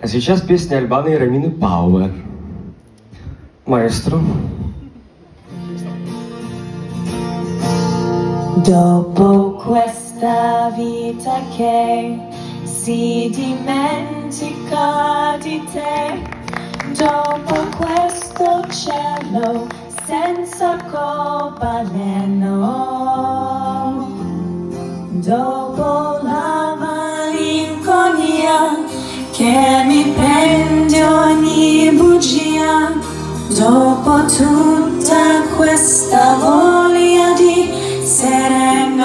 А сейчас песня Альбана и Рамины «Power». Маэстро. Dopo questa vita che si dimentica di te, dopo questo cielo senza cobaleno, dopo la malinconia che dopo tutta questa voglia di sereno,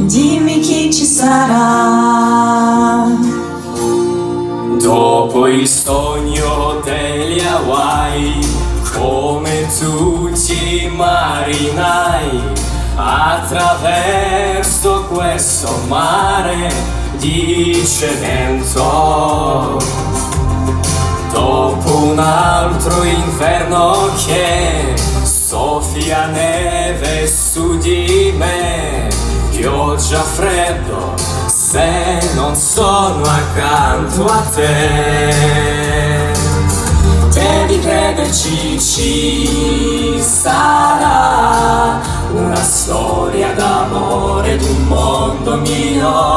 dimmi chi ci sarà. Dopo il sogno degli Hawaii, come tutti i marinai, attraverso questo mare di cemento. Un altro inverno che soffia neve su di me, pioggia freddo, se non sono accanto a te. Devi crederci, ci sarà una storia d'amore d'un mondo migliore.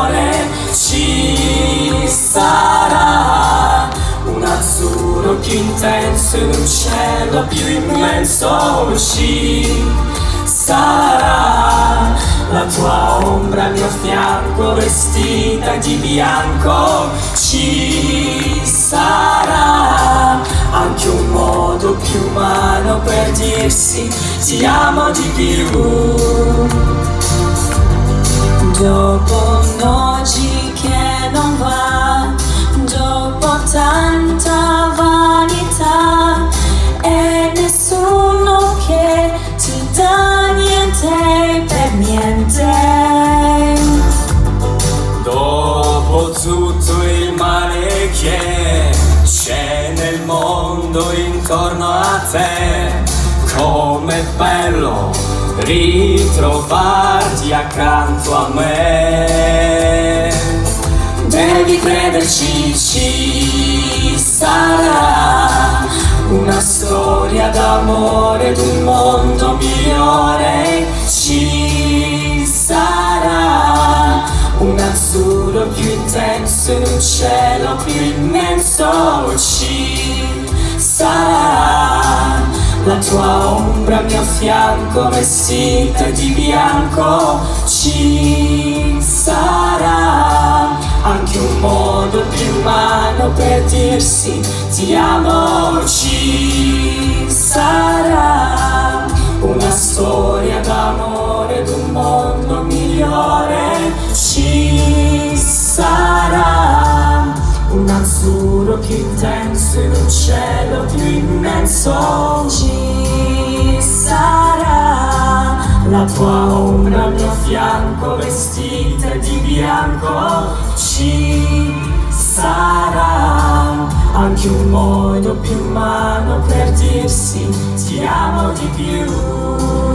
Più intenso in un cielo più immenso. Ci sarà la tua ombra al mio fianco vestita di bianco. Ci sarà anche un modo più umano per dirsi ti amo di più. Dopo noci mondo intorno a te, com'è bello ritrovarti accanto a me. Devi crederci, ci sarà una storia d'amore d'un mondo migliore. Ci sarà un azzurro più intenso in un cielo più immenso. Ci sarà la tua ombra al mio fianco vestita di bianco. Ci sarà anche un modo più umano per dirsi ti amo. Ci sarà azzurro più intenso in un cielo più immenso. Ci sarà la tua ombra al mio fianco vestita di bianco. Ci sarà anche un modo più umano per dirsi ti amo di più.